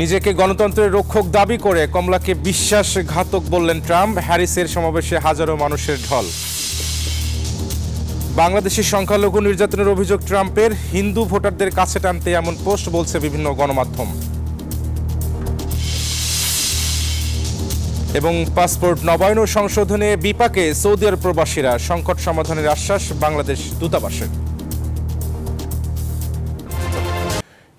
নিজেকে গণতন্ত্রের রক্ষক দাবি করে কমলাকে বিশ্বাসঘাতক বললেন ট্রাম্প। হ্যারিসের সমাবেশে হাজারো মানুষের ঢল। বাংলাদেশের সংখ্যালঘু নির্যাতনের অভিযোগ ট্রাম্পের। হিন্দু ভোটারদের কাছে টানতে এমন পোস্ট বলছে বিভিন্ন গণমাধ্যম। এবং পাসপোর্ট নবায়ন সংশোধনে বিপাকে সৌদি আরব প্রবাসীরা। সংকট সমাধানের আশ্বাস বাংলাদেশ দূতাবাসের।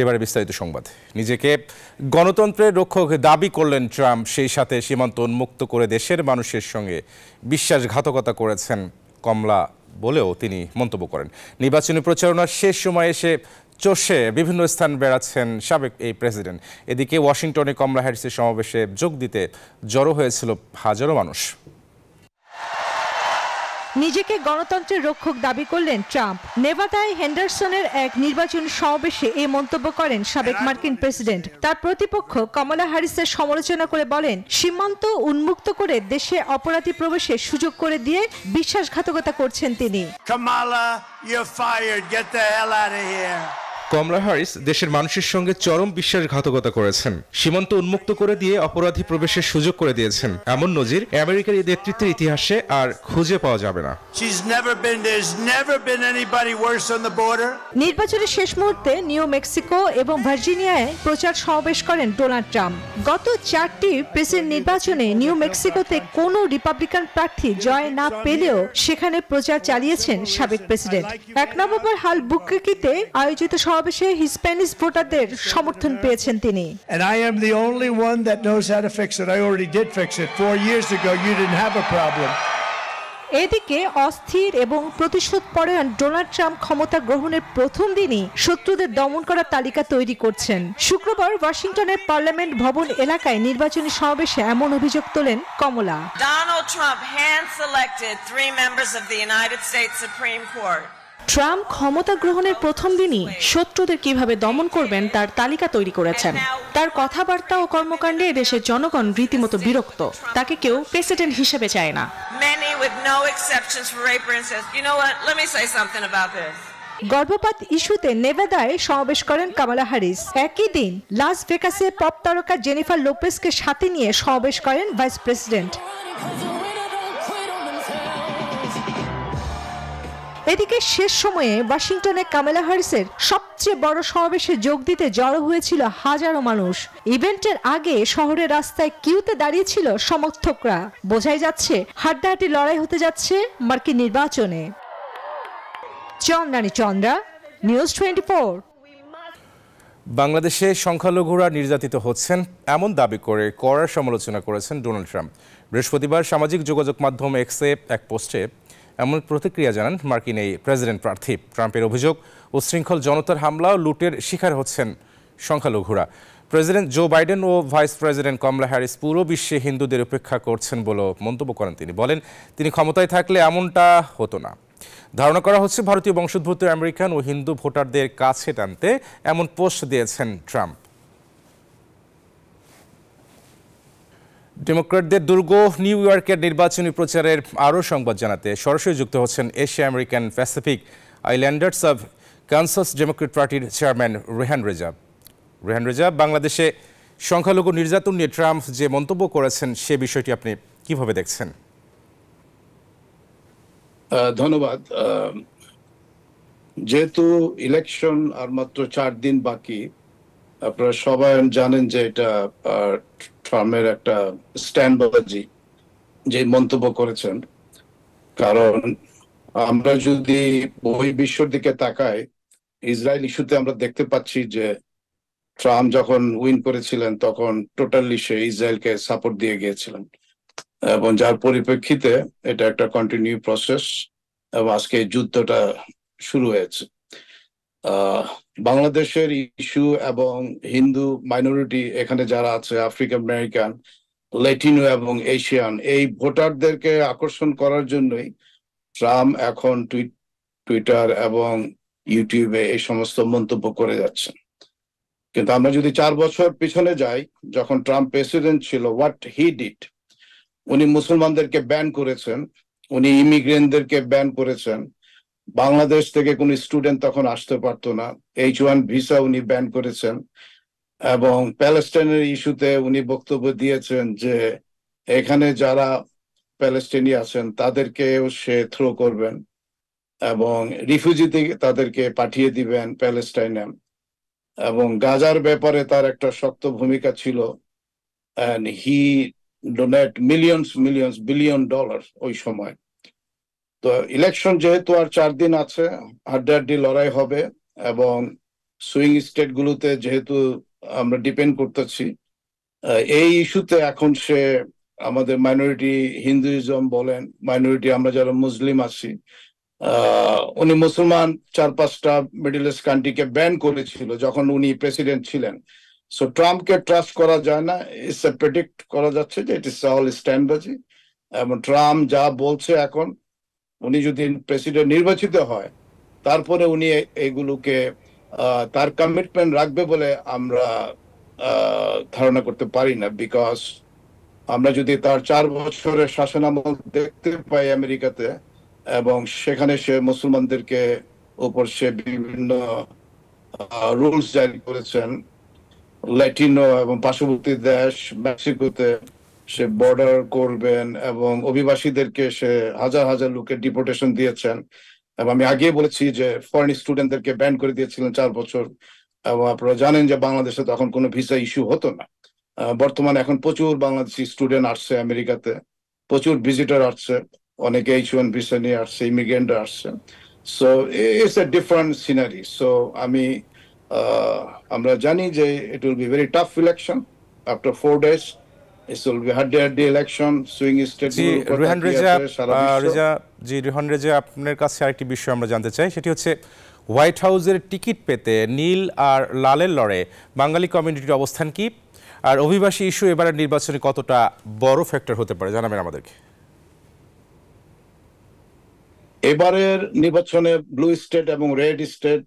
এবারে বিস্তারিত সংবাদ। নিজেকে গণতন্ত্রের রক্ষক দাবি করলেন ট্রাম্প, সেই সাথে সীমান্ত উন্মুক্ত করে দেশের মানুষের সঙ্গে বিশ্বাসঘাতকতা করেছেন কমলা বলেও তিনি মন্তব্য করেন। নির্বাচনী প্রচারণার শেষ সময় এসে চষে বিভিন্ন স্থান বেড়াচ্ছেন সাবেক এই প্রেসিডেন্ট। এদিকে ওয়াশিংটনে কমলা হ্যারিসের সমাবেশে যোগ দিতে জড়ো হয়েছিল হাজারো মানুষ। নিজেকে গণতন্ত্রের রক্ষক দাবি করলেন ট্রাম্প নেভাদায় হেন্ডারসনের এক নির্বাচন সমাবেশে এই মন্তব্য করেন সাবেক মার্কিন প্রেসিডেন্ট তার প্রতিপক্ষ কমলা হ্যারিসের সমালোচনা করে বলেন সীমান্ত উন্মুক্ত করে দেশে অপরাধী প্রবেশের সুযোগ করে দিয়ে বিশ্বাসঘাতকতা করছেন তিনি Kamala, you're fired. Get the hell out of here. Kamala Harris দেশের মানুষের সঙ্গে চরম বিশ্বাসঘাতকতা করেছেন। সীমান্ত উন্মুক্ত করে দিয়ে অপরাধী প্রবেশের সুযোগ করে দিয়েছেন। এমন নজির আমেরিকার এই নেতৃত্বের ইতিহাসে আর খুঁজে পাওয়া যাবে না। She's never been, there's never been anybody worse on the border. নির্বাচনের শেষ মুহূর্তে নিউ মেক্সিকো এবং ভার্জিনিয়ায় প্রচার সমাবেশ করেন ডোনাল্ড ট্রাম্প। গত চারটি প্রেসিডেন্ট নির্বাচনে নিউ মেক্সিকোতে কোনো রিপাবলিকান প্রার্থী জয় না পেলেও সেখানে প্রচার চালিয়েছেন সাবেক প্রেসিডেন্ট। এক নভেম্বর হাল বুকেকিতে আয়োজিত সমাবেশে সব সে ভোটারদের সমর্থন পেয়েছেন তিনি। And i am the only one that knows how to fix it. I already did fix it. 4 years ago you didn't have a problem. এদিকে অস্থির এবং প্রতিশোধ প্রতিশোধপরায়ণ ডোনাল্ড ট্রাম্প ক্ষমতা গ্রহণের প্রথম দিনই শত্রুদের দমন করার তালিকা তৈরি করছেন। শুক্রবার ওয়াশিংটনের পার্লামেন্ট ভবন এলাকায় নির্বাচনী সমাবেশে এমন অভিযোগ তোলেন Kamala. Donald Trump hand selected three members of the United States Supreme Court Trump ক্ষমতা গ্রহণের প্রথম দিনই শত্রুদের কীভাবে দমন করবেন তার তালিকা তৈরি করেছেন। তার কথাবার্তা ও কর্মকাণ্ডে দেশের জনগণ রীতিমতো বিরক্ত। তাকে কেউ প্রেসিডেন্ট হিসেবে চায় না. গর্ভপাত ইস্যুতে নেভাদায় সমাবেশ করেন কামালা হ্যারিস একই দিন লাস ভেগাসে পপ তারকা জেনিফার লোপেসকে সাথে নিয়ে সমাবেশ করেন ভাইস প্রেসিডেন্ট। এদিকে শেষ সময়ে ওয়াশিংটনে কামেলা হ্যারিসের সবচেয়ে বড় সমাবেশে যোগ দিতে জড়ো হয়েছিল হাজারো মানুষ। ইভেন্টের আগে শহরের রাস্তায় কিউতে দাঁড়িয়েছিল সমর্থকরা। বোঝাই যাচ্ছে, হাড্ডাহাড্ডি লড়াই হতে যাচ্ছে মার্কিন নির্বাচনে। চন্দ্রানী চন্দ্রা, নিউজ টোয়েন্টি বাংলাদেশে সংখ্যালঘুরা নির্যাতিত হচ্ছেন এমন দাবি করে কড়া সমালোচনা করেছেন ডোনাল্ড ট্রাম্প। বৃহস্পতিবার সামাজিক যোগাযোগ মাধ্যম এক্সে এক পোস্টে এমন প্রতিক্রিয়া জানান মার্কিন এই প্রেসিডেন্ট প্রার্থী। ট্রাম্পের অভিযোগ, উচ্ছৃঙ্খল জনতার হামলা ও লুটের শিকার হচ্ছেন সংখ্যালঘুরা। প্রেসিডেন্ট জো বাইডেন ও ভাইস প্রেসিডেন্ট কমলা হ্যারিস পুরো বিশ্বে হিন্দুদের উপেক্ষা করছেন বলেও মন্তব্য করেন তিনি। বলেন, তিনি ক্ষমতায় থাকলে এমনটা হতো না। ধারণা করা হচ্ছে, ভারতীয় বংশোদ্ভূত আমেরিকান ও হিন্দু ভোটারদের কাছে টানতে এমন পোস্ট দিয়েছেন ট্রাম্প। ডেমোক্র্যাটদের দুর্গ নিউ ইয়র্কের নির্বাচনী প্রচারের আরও সংবাদ জানাতে সরাসরি যুক্ত হচ্ছেন Asia American Pacific Islanders of Kansas Democrat পার্টির চেয়ারম্যান রেহান রেজাব রেহান রেজা, বাংলাদেশে সংখ্যালঘু নির্যাতন নিয়ে ট্রাম্প যে মন্তব্য করেছেন, সে বিষয়টি আপনি কীভাবে দেখছেন? ধন্যবাদ। যেহেতু ইলেকশন আর মাত্র চার দিন বাকি, আপনারা সবাই জানেন যে এটা ট্রাম্পের একটা স্ট্যান্ডবাজি যে মন্তব্য করেছেন। কারণ আমরা যদি ওই বিশ্বর দিকে তাকাই, ইসরায়েল ইস্যুতে আমরা দেখতে পাচ্ছি যে ট্রাম্প যখন উইন করেছিলেন, তখন টোটালি সে ইসরায়েলকে সাপোর্ট দিয়ে গিয়েছিলেন। এবং যার পরিপ্রেক্ষিতে এটা একটা কন্টিনিউ প্রসেস এবং আজকে যুদ্ধটা শুরু হয়েছে। বাংলাদেশের ইস্যু এবং হিন্দু মাইনরিটি এখানে যারা আছে, আফ্রিকান, আমেরিকান, ল্যাটিনো এবং এশিয়ান, এই ভোটারদেরকে আকর্ষণ করার জন্যই ট্রাম্প এখন টুইট, টুইটার এবং ইউটিউবে এই সমস্ত মন্তব্য করে যাচ্ছেন। কিন্তু আমরা যদি চার বছর পিছনে যাই, যখন ট্রাম্প প্রেসিডেন্ট ছিল, হোয়াট হি ডিড? উনি মুসলমানদেরকে ব্যান করেছেন, উনি ইমিগ্রেন্টদেরকে ব্যান করেছেন বাংলাদেশ থেকে কোনো স্টুডেন্ট তখন আসতে পারতো না। এইচ ওয়ান ভিসা উনি ব্যান করেছেন এবং প্যালেস্টাইনের ইস্যুতে উনি বক্তব্য দিয়েছেন যে এখানে যারা প্যালেস্টাইনি আছেন, তাদেরকেও সে থ্রো করবেন এবং রিফিউজি তাদেরকে পাঠিয়ে দিবেন প্যালেস্টাইনে এবং গাজার ব্যাপারে তার একটা শক্ত ভূমিকা ছিল। And he donate millions millions, billion dollars ওই সময়। তো ইলেকশন যেহেতু আর চার দিন আছে, হাড্ডাহাড্ডি লড়াই হবে এবং সুইং স্টেট গুলোতে যেহেতু আমরা ডিপেন্ড করতেছি এই ইস্যুতে এখন সে আমাদের মাইনরিটি হিন্দুইজম বলেন মাইনরিটি আমরা যারা মুসলিম আছি উনি মুসলমান চার পাঁচটা মিডল ইস্ট কান্ট্রিকে ব্যান করেছিল যখন উনি প্রেসিডেন্ট ছিলেন। সো ট্রাম্পকে ট্রাস্ট করা যায় না ইটস প্রেডিক্ট করা যাচ্ছে যে ইট ইস অল স্ট্যান্ডবাজি এবং ট্রাম্প যা বলছে এখন উনি যদি প্রেসিডেন্ট নির্বাচিত হয়, তারপরে উনি এগুলোকে তার কমিটমেন্ট রাখবে বলে আমরা ধারণা করতে পারি না বিকজ আমরা যদি তার চার বছরের শাসনামল দেখতে পাই আমেরিকাতে এবং সেখানে সে মুসলমানদেরকে উপর সে বিভিন্ন রুলস জারি করেছেন ল্যাটিনো এবং পার্শ্ববর্তী দেশ মেক্সিকোতে সে বর্ডার করবেন এবং অভিবাসীদেরকে সে হাজার হাজার লোকের ডিপোর্টেশন দিয়েছেন। এবং আমি আগেই বলেছি যে ফরেন স্টুডেন্টদেরকে ব্যান করে দিয়েছিলেন চার বছর। এবং আপনারা জানেন যে বাংলাদেশে তখন কোনো ভিসা ইস্যু হতো না। বর্তমানে এখন প্রচুর বাংলাদেশি স্টুডেন্ট আসছে আমেরিকাতে। প্রচুর ভিজিটার আসছে। অনেকে এইচ ওয়ান ভিসা নিয়ে আসছে ইমিগ্রেন্ট আসছে। So it's a different scenery so আমি আমরা জানি যে it will be very tough election after four days Rehan Reza Reza ji Rehan Reza আপনার কাছে আরেকটি বিষয় আমরা জানতে চাই সেটি হচ্ছে হোয়াইট হাউসের টিকিট পেতে নীল আর লালের লড়ে বাঙালি কমিউনিটির অবস্থান কি? আর অভিবাসী ইস্যু এবারের নির্বাচনে কতটা বড় ফ্যাক্টর হতে পারে জানাবেন আমাদেরকে। এবারের নির্বাচনে ব্লু স্টেট এবং রেড স্টেট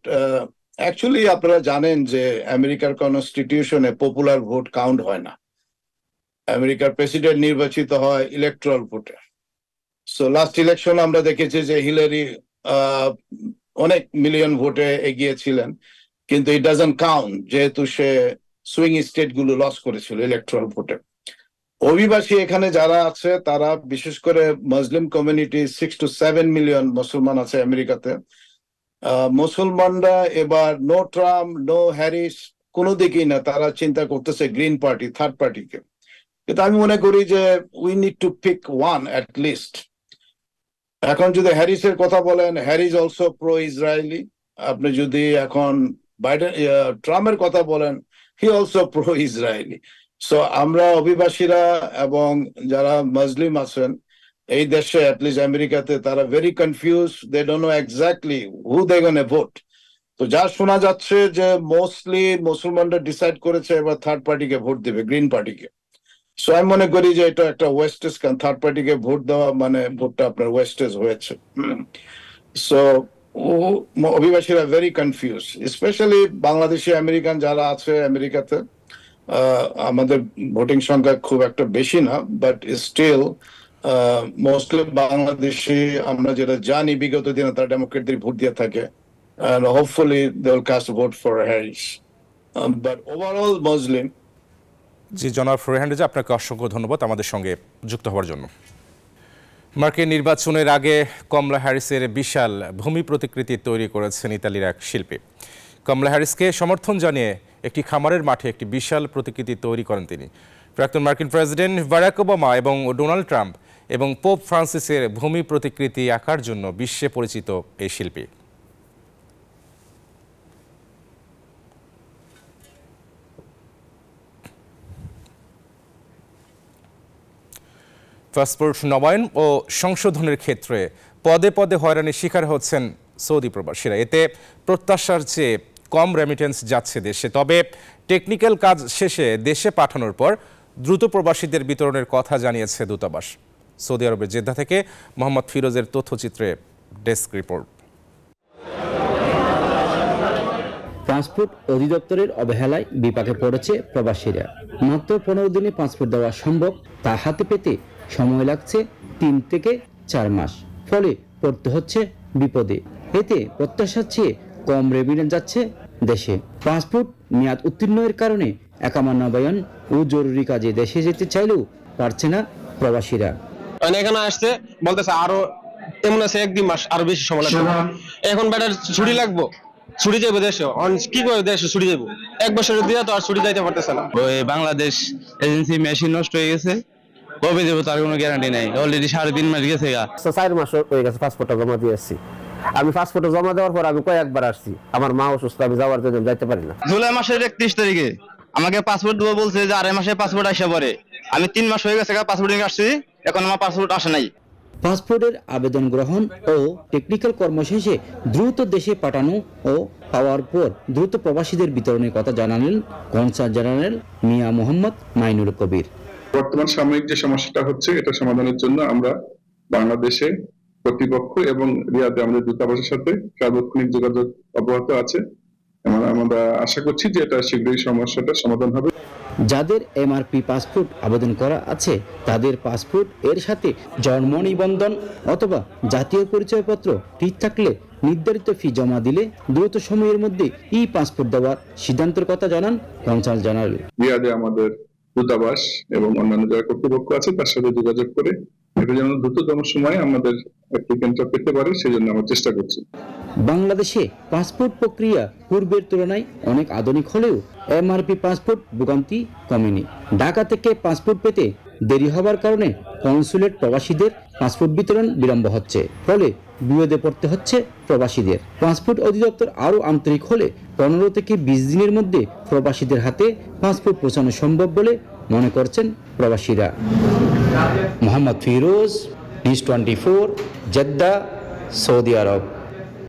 অ্যাকচুয়ালি আপনারা জানেন যে আমেরিকার কনস্টিটিউশনে পপুলার ভোট কাউন্ট হয় না। আমেরিকার প্রেসিডেন্ট নির্বাচিত হয় ইলেকট্রাল ভোটে সো লাস্ট ইলেকশন আমরা দেখেছি যে হিলারি অনেক মিলিয়ন ভোটে এগিয়েছিলেন, কিন্তু ইট ডাজন কাউন্ট যেহেতু সে সুইং স্টেটগুলো লস করেছিল ইলেকট্রাল ভোটে অভিবাসী এখানে যারা আছে, তারা বিশেষ করে Muslim community six two seven million মুসলমান আছে আমেরিকাতে। মুসলমানরা এবার নো ট্রাম্প নো হ্যারিস কোনো দিকেই না, তারা চিন্তা করতেছে গ্রিন পার্টি থার্ড পার্টিকে কিন্তু আমি মনে করি যে we need to pick one at least এখন যদি হ্যারিসের কথা বলেন, হ্যারিস অলসো প্রো ইসরায়েলি আপনি যদি এখন বাইডেন ট্রাম্পের কথা বলেন he also pro Israeli so আমরা অভিবাসীরা এবং যারা মুসলিম আছেন, এই দেশে অ্যাটলিস্ট আমেরিকাতে, তারা very confuse they don't know exactly who they gonna vote তো যা শোনা যাচ্ছে যে মোস্টলি মুসলমানরা ডিসাইড করেছে এবার থার্ড পার্টিকে ভোট দেবে গ্রিন পার্টিকে সো আমি মনে করি যে এটা একটা ওয়েস্টেজ কারণ থার্ড পার্টিকে ভোট দেওয়া মানে ভোটটা আপনার ওয়েস্টেজ হয়েছে so অভিবাসীরা very confuse specially Bangladeshi American যারা আছে আমেরিকাতে আমাদের ভোটিং সংখ্যা খুব একটা বেশি না বাট স্টিল মোস্টলি বাংলাদেশি আমরা যেটা জানি বিগত দিনে তারা ডেমোক্রেটদের ভোট দিয়ে থাকে and hopefully they'll cast a vote for Harris. Um, but জি, জনাব রেহান রেজা আপনাকে অসংখ্য ধন্যবাদ আমাদের সঙ্গে যুক্ত হওয়ার জন্য। মার্কিন নির্বাচনের আগে কমলা হ্যারিসের বিশাল ভূমি প্রতিকৃতি তৈরি করেছেন ইতালির এক শিল্পী। কমলা হ্যারিসকে সমর্থন জানিয়ে একটি খামারের মাঠে একটি বিশাল প্রতিকৃতি তৈরি করেন তিনি। প্রাক্তন মার্কিন প্রেসিডেন্ট বারাক ওবামা এবং ডোনাল্ড ট্রাম্প এবং পোপ ফ্রান্সিসের ভূমি প্রতিকৃতি আঁকার জন্য বিশ্বে পরিচিত এই শিল্পী। পাসপোর্ট নবায়ন ও সংশোধনের ক্ষেত্রে পদে পদে হয়রানির শিকার হচ্ছেন সৌদি প্রবাসীরা। এতে প্রত্যাশার চেয়ে কম রেমিটেন্স যাচ্ছে দেশে। তবে টেকনিক্যাল কাজ শেষে দেশে পাঠানোর পর দ্রুত প্রবাসীদের বিতরণের কথা জানিয়েছে দূতাবাস। সৌদি আরবের জেদ্দা থেকে মোহাম্মদ ফিরোজের তথ্যচিত্রে ডেস্ক রিপোর্ট। পাসপোর্ট অধিদপ্তরের অবহেলায় বিপাকে পড়েছে প্রবাসীরা। মাত্র পনেরো দিনে পাসপোর্ট দেওয়া সম্ভব, তা হাতে পেতে সময় লাগছে তিন থেকে চার মাস। ফলে পড়তে হচ্ছে বিপদে। এতে প্রত্যাশার চেয়ে কম রেভিডেন্স যাচ্ছে দেশে। পাসপোর্ট মেয়াদ উত্তীর্ণের কারণে একামা নবায়ন ও জরুরি কাজে দেশে যেতে চাইলেও পারছে না প্রবাসীরা। এখানে আসছে বলতেছে আরও এমন আছে এক দুই মাস আরও বেশি সময় লাগবে। এখন বেটার ছুটি লাগবো ছুটি যাব দেশে। অন- কি করে দেশে ছুটি যাব এক বছরের দিয়ে তো আর ছুটি যাইতে পারতেছে না। ওই বাংলাদেশ এজেন্সি মেশিন নষ্ট হয়ে গেছে। কবে দেবো তার কোনো গ্যারান্টি নেই। অলরেডি সাড়ে তিন মাস গেছে গা। চার মাস হয়ে গেছে পাসপোর্টটা জমা দিয়ে আসছি আমি পাসপোর্টটা জমা দেওয়ার পর আমি কয়েকবার আসছি। আমার মা অসুস্থ আমি যাওয়ার জন্য যাইতে পারি না। জুলাই মাসের একত্রিশ তারিখে আমাকে পাসপোর্ট দেবো বলছে যে আড়াই মাসে পাসপোর্ট আসে পরে। আমি তিন মাস হয়ে গেছে পাসপোর্ট নিয়ে আসছি এখন আমার পাসপোর্ট আসে নাই। পাসপোর্টের আবেদন গ্রহণ ও টেকনিক্যাল কর্ম শেষে দ্রুত দেশে পাঠানো ও পাওয়ার পর দ্রুত প্রবাসীদের বিতরণের কথা জানালেন কনসাল জেনারেল মিয়া মোহাম্মদ মাইনুল কবির। বর্তমান সাময়িক যে সমস্যাটা হচ্ছে এটা সমাধানের জন্য আমরা বাংলাদেশে কর্তৃপক্ষ এবং রিয়াদে আমাদের দূতাবাসের সাথে সার্বক্ষণিক যোগাযোগ অব্যাহত আছে। আমরা আশা করছি যে এটা শীঘ্রই সমস্যাটা সমাধান হবে। যাদের এমআরপি পাসপোর্ট আবেদন করা আছে তাদের পাসপোর্ট এর সাথে জন্ম নিবন্ধন অথবা জাতীয় পরিচয়পত্র ঠিক থাকলে নির্ধারিত ফি জমা দিলে দ্রুত সময়ের মধ্যে ই পাসপোর্ট দেওয়ার সিদ্ধান্তের কথা জানান কনসাল জেনারেল। আমাদের দূতাবাস এবং অন্যান্য যারা কর্তৃপক্ষ আছে, তার সাথে যোগাযোগ করে এটা যেন দ্রুততম সময়ে আমাদের অ্যাপ্লিকেন্টরা পেতে পারে সেই জন্য আমরা চেষ্টা করছি। বাংলাদেশে পাসপোর্ট প্রক্রিয়া পূর্বের তুলনায় অনেক আধুনিক হলেও এমআরপি পাসপোর্ট ভোগান্তি কমেনি। ঢাকা থেকে পাসপোর্ট পেতে দেরি হবার কারণে কনসুলেট প্রবাসীদের পাসপোর্ট বিতরণ বিলম্ব হচ্ছে। ফলে বিরোধে পড়তে হচ্ছে প্রবাসীদের। পাসপোর্ট অধিদপ্তর আরও আন্তরিক হলে পনেরো থেকে বিশ দিনের মধ্যে প্রবাসীদের হাতে পাসপোর্ট পৌঁছানো সম্ভব বলে মনে করছেন প্রবাসীরা। Mohammad Firoz, news twenty four, Jeddah, Saudi Arab.